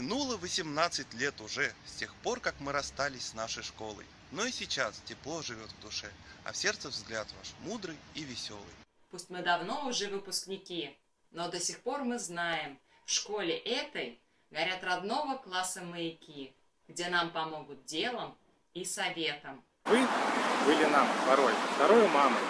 18 лет уже, с тех пор, как мы расстались с нашей школой. Но и сейчас тепло живет в душе, а в сердце взгляд ваш мудрый и веселый. Пусть мы давно уже выпускники, но до сих пор мы знаем, в школе этой горят родного класса маяки, где нам помогут делом и советом. Вы были нам порой второй мамой,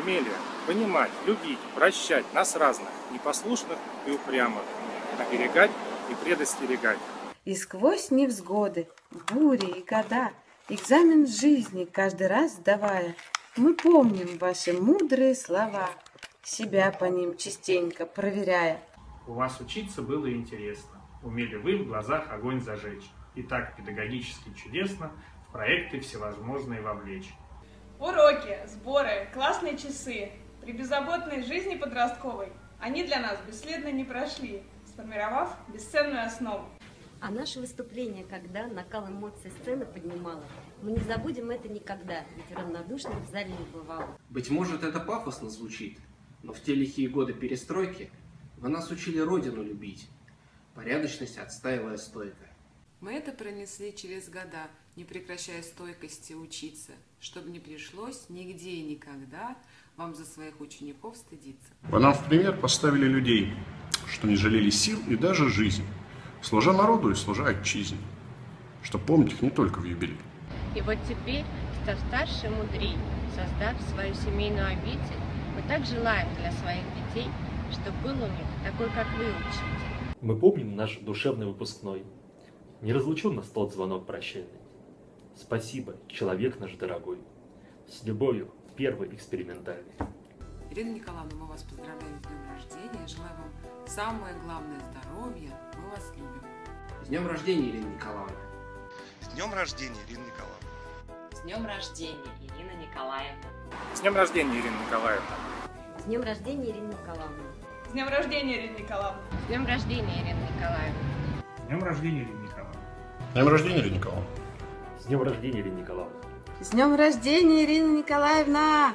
умели понимать, любить, прощать нас разных, непослушных и упрямых, оберегать и предостерегать. И сквозь невзгоды, бури и года, экзамен жизни каждый раз сдавая, мы помним ваши мудрые слова, себя по ним частенько проверяя. У вас учиться было интересно, умели вы в глазах огонь зажечь. И так педагогически чудесно в проекты всевозможные вовлечь. Уроки, сборы, классные часы. При беззаботной жизни подростковой они для нас бесследно не прошли, сформировав бесценную основу. А наше выступление, когда накал эмоций сцена поднимала, мы не забудем это никогда, ведь равнодушных в зале не бывало. Быть может, это пафосно звучит, но в те лихие годы перестройки вы нас учили Родину любить, порядочность отстаивая стойко. Мы это пронесли через года, не прекращая стойкости учиться, чтобы не пришлось нигде и никогда вам за своих учеников стыдиться. Вы нам в пример поставили людей, что не жалели сил и даже жизни, служа народу и служа отчизне, что помнить их не только в юбилей. И вот теперь, став старше и мудрей, создав свою семейную обитель, мы так желаем для своих детей, чтобы был у них такой, как вы, учитель. Мы помним наш душевный выпускной. Не разлучил нас тот звонок прощальный. Спасибо, человек наш дорогой. С любовью, первый экспериментальный. Ирина Николаевна, мы вас поздравляем с днем рождения. Желаю вам самое главное здоровья. Мы вас любим. С днем рождения, Ирина Николаевна. С днем рождения, Ирина Николаевна. С днем рождения, Ирина Николаевна. С днем рождения, Ирина Николаевна. С днем рождения, Ирина Николаевна. С днем рождения, Ирина Николаевна. С днем рождения, Ирина Николаевна. С днем рождения, Ирина Николаевна. С днем рождения, Ирина Николаевна. С днем рождения, Ирина Николаевна. С днем рождения, Ирина Николаевна!